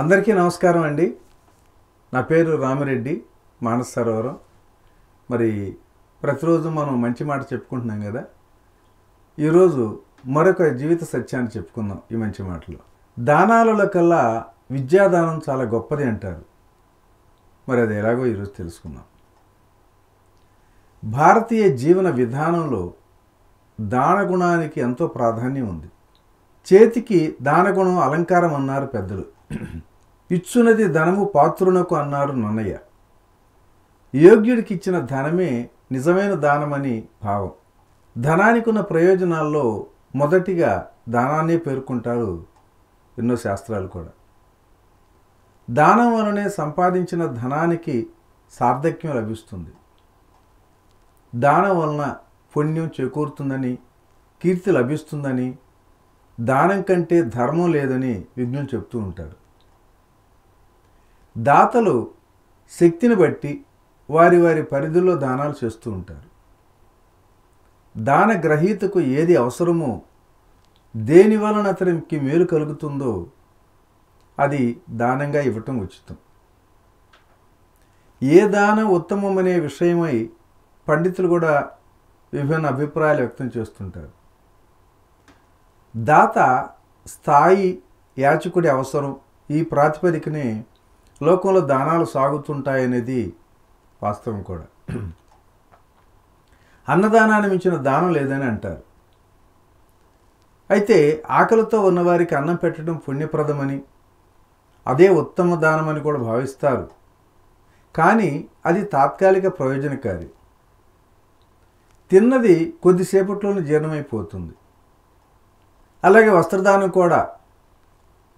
అందరికీ నమస్కారం అండి. నా పేరు రామిరెడ్డి మానస సరోవరం. మరి ప్రతిరోజు మనం మంచి మాట చెప్పుకుంటున్నాం కదా. ఈరోజు మరొక జీవిత సత్యాన్ని చెప్పుకుందాం ఈ మంచి మాటలో. దానాలలో కల్లా విద్యాదానం చాలా గొప్పది అంటారు. మరి అది ఎలాగో ఈరోజు తెలుసుకుందాం. భారతీయ జీవన విధానంలో దానగుణానికి ఎంతో ప్రాధాన్యం ఉంది. చేతికి దానగుణం అలంకారం అన్నారు పెద్దలు. ఇచ్చునది ధనము పాత్రునకు అన్నారు నన్నయ్య. యోగ్యుడికి ఇచ్చిన ధనమే నిజమైన దానమని భావం. ధనానికి ఉన్న ప్రయోజనాల్లో మొదటిగా దానాన్నే పేర్కొంటారు ఎన్నో శాస్త్రాలు కూడా. దానం వలనే సంపాదించిన ధనానికి సార్థక్యం లభిస్తుంది. దానం వలన పుణ్యం చేకూరుతుందని కీర్తి లభిస్తుందని దానం కంటే ధర్మం లేదని విజ్ఞులు చెప్తూ ఉంటారు. దాతలు శక్తిని బట్టి వారి వారి పరిధిలో దానాలు చేస్తూ ఉంటారు. దాన గ్రహీతకు ఏది అవసరమో దేని వలన అతనికి మేలు కలుగుతుందో అది దానంగా ఇవ్వటం ఉచితం. ఏ దానం ఉత్తమమనే విషయమై పండితులు కూడా విభిన్న అభిప్రాయాలు వ్యక్తం చేస్తుంటారు. దాత స్థాయి యాచకుడి అవసరం ఈ ప్రాతిపదికనే లోకంలో దానాలు సాగుతుంటాయనేది వాస్తవం కూడా. అన్నదానాన్ని మించిన దానం లేదని అంటారు. అయితే ఆకలితో ఉన్నవారికి అన్నం పెట్టడం పుణ్యప్రదమని అదే ఉత్తమ దానమని కూడా భావిస్తారు. కానీ అది తాత్కాలిక ప్రయోజనకారి. తిన్నది కొద్దిసేపట్లోనే జీర్ణమైపోతుంది. అలాగే వస్త్రదానం కూడా.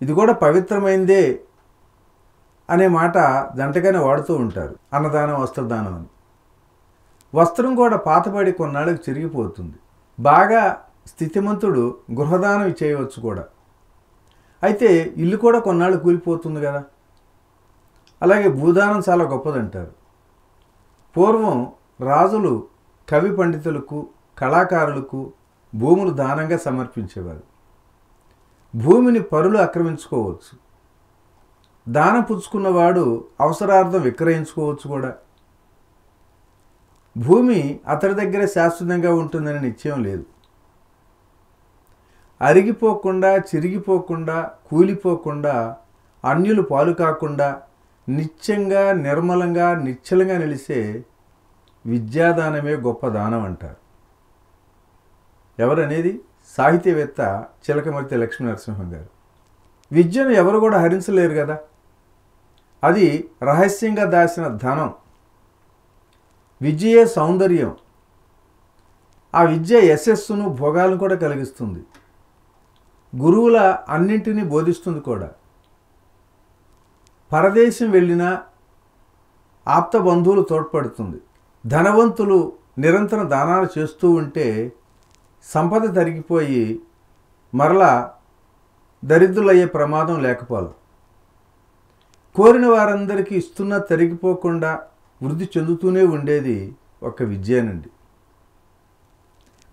ఇది కూడా పవిత్రమైందే అనే మాట జంటగానే వాడుతూ ఉంటారు. అన్నదానం వస్త్రదానం అని. వస్త్రం కూడా పాతబడి కొన్నాళ్ళకి చిరిగిపోతుంది. బాగా స్థితిమంతుడు గృహదానం చేయవచ్చు కూడా. అయితే ఇల్లు కూడా కొన్నాళ్ళు కూలిపోతుంది కదా. అలాగే భూదానం చాలా గొప్పదంటారు. పూర్వం రాజులు కవి పండితులకు కళాకారులకు భూములు దానంగా సమర్పించేవారు. భూమిని పరులు ఆక్రమించుకోవచ్చు. దానం పుచ్చుకున్నవాడు అవసరార్థం విక్రయించుకోవచ్చు కూడా. భూమి అతడి దగ్గర శాశ్వతంగా ఉంటుందని నిశ్చయం లేదు. అరిగిపోకుండా చిరిగిపోకుండా కూలిపోకుండా అన్యులు పాలు కాకుండా నిత్యంగా నిర్మలంగా నిశ్చలంగా నిలిసే విద్యాదానమే గొప్ప దానం అంటారు. ఎవరనేది? సాహిత్యవేత్త చిలకమర్తి లక్ష్మీ నరసింహం గారు. విద్యను ఎవరు కూడా హరించలేరు కదా. అది రహస్యంగా దాచిన ధనం. విద్యయే సౌందర్యం. ఆ విద్య యశస్సును భోగాలను కూడా కలిగిస్తుంది. గురువుల అన్నింటినీ బోధిస్తుంది కూడా. పరదేశం వెళ్ళినా ఆప్త బంధువులు తోడ్పడుతుంది. ధనవంతులు నిరంతరం దానాలు చేస్తూ ఉంటే సంపద తరిగిపోయి మరలా దరిద్రులయ్యే ప్రమాదం లేకపోలేదు కోరిన వారందరికీ ఇస్తున్నా తరిగిపోకుండా వృద్ధి చెందుతూనే ఉండేది ఒక విద్యేనండి.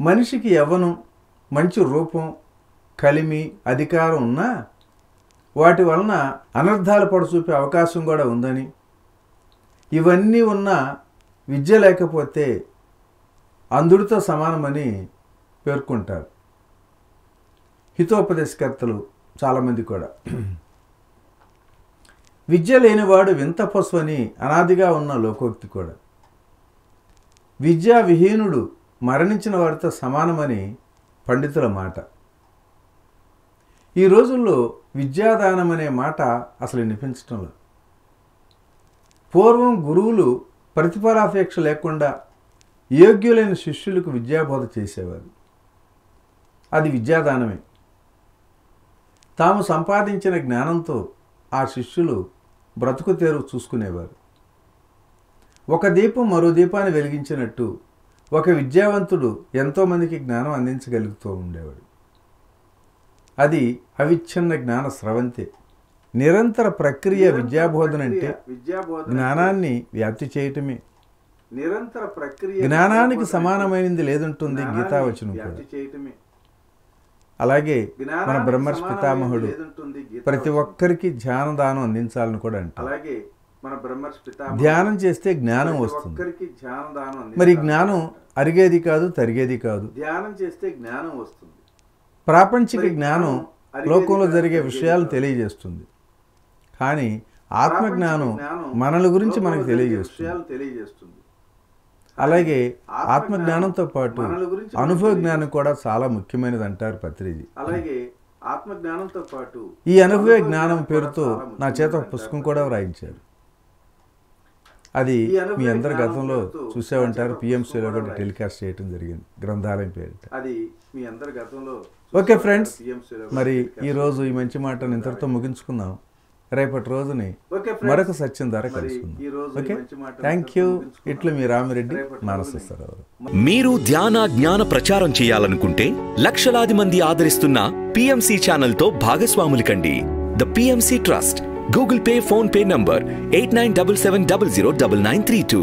మనిషికి యవ్వనం మంచి రూపం కలిమి అధికారం ఉన్నా వాటి వలన అనర్థాలు పడచూపే అవకాశం కూడా ఉందని. ఇవన్నీ ఉన్న విద్య లేకపోతే అందుడితో సమానమని పేర్కొంటారు. హితోపదేశకర్తలు చాలామంది కూడా. విద్య లేనివాడు వింత పశు అని అనాదిగా ఉన్న లోకోక్తి కూడా. విద్యా విహీనుడు మరణించిన వారితో సమానమని పండితుల మాట. ఈ రోజుల్లో విద్యాదానం అనే మాట అసలు వినిపించటంలో పూర్వం గురువులు ప్రతిఫలాపేక్ష లేకుండా యోగ్యులైన శిష్యులకు విద్యాబోధ చేసేవారు. అది విద్యాదానమే. తాము సంపాదించిన జ్ఞానంతో ఆ శిష్యులు బ్రతుకు తెరువు చూసుకునేవారు. ఒక దీపం మరో దీపాన్ని వెలిగించినట్టు ఒక విద్యావంతుడు ఎంతోమందికి జ్ఞానం అందించగలుగుతూ ఉండేవాడు. అది అవిచ్ఛిన్న జ్ఞాన స్రవంతే. నిరంతర ప్రక్రియ విద్యాబోధన అంటే జ్ఞానాన్ని వ్యాప్తి చేయటమే. నిరంతర ప్రక్రియ జ్ఞానానికి సమానమైనది లేదంటుంది గీతావచనం కూడా. చేయటమే. అలాగే మన బ్రహ్మర్షి పితామహుడు ప్రతి ఒక్కరికి ధ్యాన దానం అందించాలని కూడా అంటారు. అలాగే మన బ్రహ్మర్షి ధ్యానం చేస్తే జ్ఞానం వస్తుంది. మరి. జ్ఞానం అరిగేది కాదు తరిగేది కాదు. ధ్యానం చేస్తే జ్ఞానం వస్తుంది. ప్రాపంచిక జ్ఞానం లోకంలో జరిగే విషయాలు. తెలియజేస్తుంది. కానీ ఆత్మజ్ఞానం మనల గురించి మనకు తెలియజేస్తుంది. తెలియజేస్తుంది. అలాగే ఆత్మజ్ఞానం ఆత్మజ్ఞానంతో పాటు అనుభవ జ్ఞానం కూడా చాలా ముఖ్యమైనది అంటారు పత్రిజీ. అలాగే ఆత్మ జ్ఞానంతో పాటు ఈ అనుభవ జ్ఞానం పేరుతో నా చేత ఒక పుస్తకం. కూడా వ్రాయించారు. అది మీ అందరి గతంలో నా చేత పిఎంసీలో కూడా టెలికాస్ట్ చేయడం జరిగింది గ్రంథాలయం పేరిట. అది మీ అందరి గతంలో ఓకే ఫ్రెండ్స్ మరి కూడా ఈ రోజు ఈ మంచి మాటను ఇంతటితో ముగించుకుందాం. రేపటి రోజుని. మరొక సత్యం ఈ ఓకే థ్యాంక్ యూ. ఇట్లు మీ రామిరెడ్డి రేపటి మానస రోజుని సరోవరం మీరు ధ్యాన జ్ఞాన ప్రచారం చేయాలనుకుంటే లక్షలాది మంది ఆదరిస్తున్న పిఎంసి ఛానల్తో భాగస్వాములు కండి. The PMC trust Google Pay PhonePe number eight nine double seven double zero double nine three two.